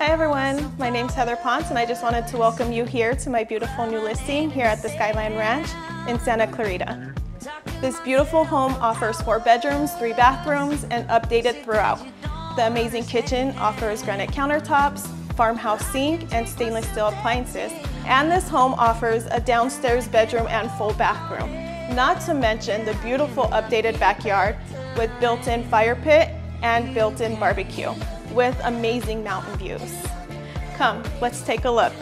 Hi everyone, my name's Heather Ponce and I just wanted to welcome you here to my beautiful new listing here at the Skyline Ranch in Santa Clarita. This beautiful home offers four bedrooms, three bathrooms, and updated throughout. The amazing kitchen offers granite countertops, farmhouse sink, and stainless steel appliances. And this home offers a downstairs bedroom and full bathroom. Not to mention the beautiful updated backyard with built-in fire pit and built-in barbecue with amazing mountain views. Come, let's take a look.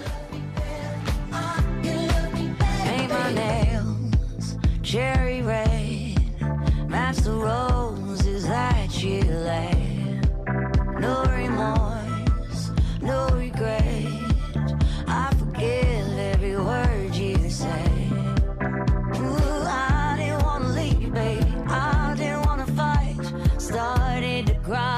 cherry red, that. No remorse, no regret. I forgive every word you say. Ooh, I didn't wanna leave, babe. I didn't wanna fight. Started to cry,